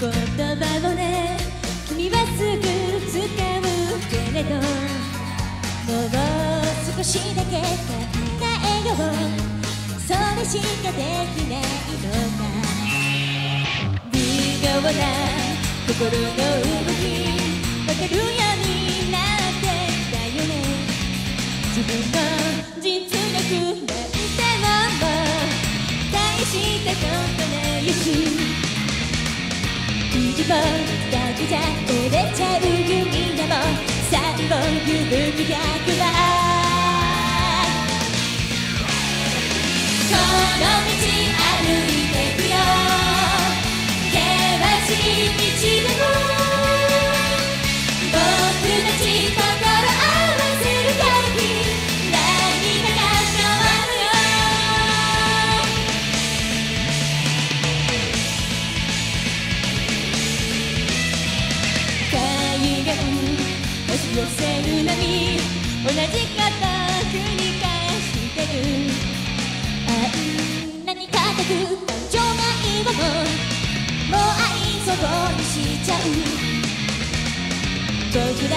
言葉をね。君はすぐ使うけれど。もう少しだけ考えよう。それしかできないのか。微妙な心の動き。一歩だけじゃ照れちゃうみんなも最後勇気100倍寄せる波同じ方繰り返してる。あんなに固く感情が今ももう愛想にしちゃう。僕ら